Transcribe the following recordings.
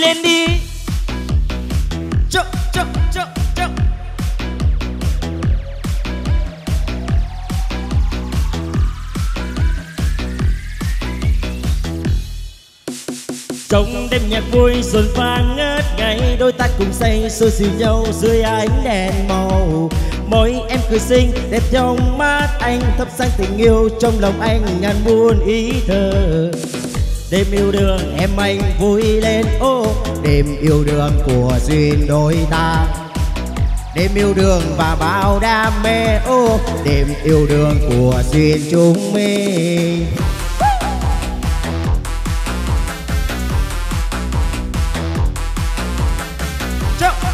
vui lên đi. Chậm chậm chậm chậm. Trong đêm nhạc vui, xuân vang ngất ngây, đôi ta cùng say sưa xì nhau dưới ánh đèn màu. Mỗi em cười xinh, đẹp trong mắt anh, thắp sáng tình yêu trong lòng anh, ngàn muôn ý thơ đêm yêu đương em anh vui lên, ô, đêm yêu đương của duyên đôi ta. Đêm yêu đương và bao đam mê, ô, đêm yêu đương của duyên chúng mình chậm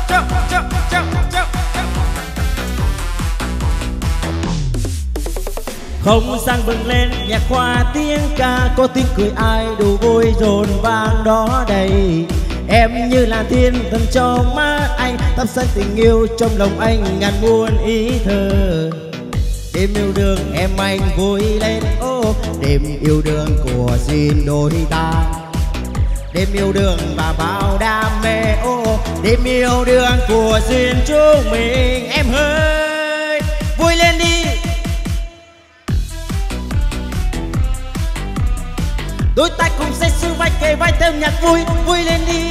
không gian bừng lên, nhạc hoa tiếng ca, có tiếng cười ai đủ vui rộn vang đó đầy. Em như là thiên thần cho mắt anh, thắp sáng tình yêu trong lòng anh ngàn muôn ý thơ. Đêm yêu đương em anh vui lên, ô, đêm yêu đương của duyên đôi ta? Đêm yêu đương và bao đam mê, ô, đêm yêu đương của duyên chúng mình. Em hơn đôi tay cùng say sưa vai kề vai theo nhạc vui vui lên đi.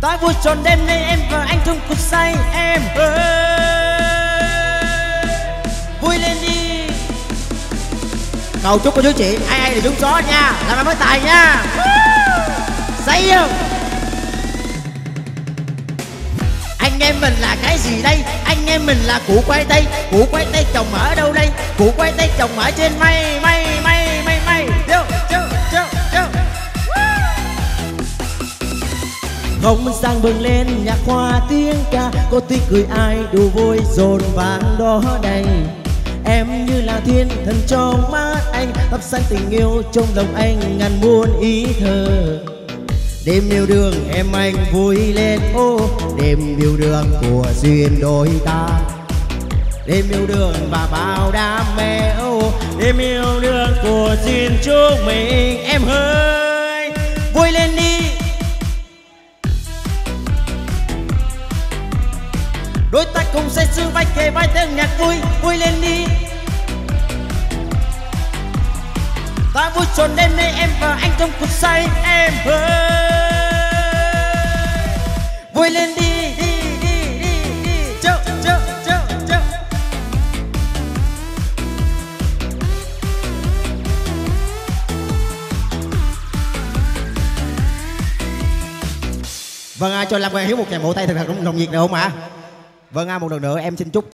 Ta vui tròn đêm nay em và anh trong cuộc say em ơi. Vui lên đi. Cầu chúc cô chú chị ai ai thì trúng gió nha. Làm ăn mới tài nha. Say không? Anh em mình là cái gì đây? Anh em mình là củ quay tây, củ quay tây cụ quay tay chồng ở trên mây mây mây mây mây. Chưa chưa chưa chưa không sang bừng lên, nhạc hoa tiếng ca. Cô tiếng cười ai đủ vui, dồn vang đó đây em như là thiên thần trong mắt anh. Thắp sáng tình yêu trong lòng anh, ngàn muôn ý thơ. Đêm yêu đương em anh vui lên, ô. Đêm yêu đương của duyên đôi ta. Đêm yêu đương và bao đam ô yêu đương của riêng chúng mình em ơi vui lên đi. Đôi ta cùng say sưa vai kề vai theo nhạc vui vui lên đi. Ta vui tròn đêm nay em và anh trong cuộc say em ơi vui lên đi. Vâng à, cho làm quen hiếu một tràng vỗ tay thật thật nồng nhiệt được không ạ vâng à, một lần nữa em xin chúc